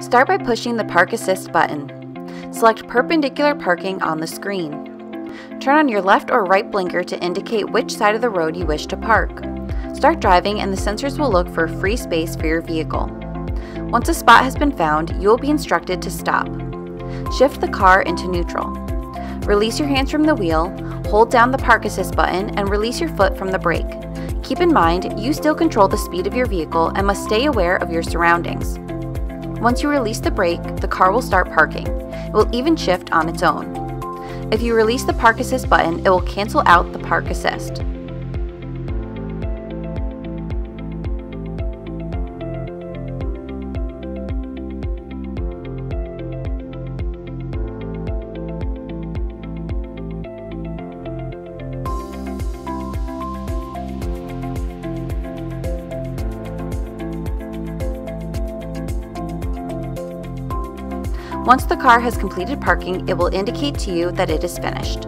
Start by pushing the Park Assist button. Select perpendicular parking on the screen. Turn on your left or right blinker to indicate which side of the road you wish to park. Start driving and the sensors will look for free space for your vehicle. Once a spot has been found, you will be instructed to stop. Shift the car into neutral. Release your hands from the wheel, hold down the Park Assist button, and release your foot from the brake. Keep in mind, you still control the speed of your vehicle and must stay aware of your surroundings. Once you release the brake, the car will start parking. It will even shift on its own. If you release the Park Assist button, it will cancel out the Park Assist. Once the car has completed parking, it will indicate to you that it is finished.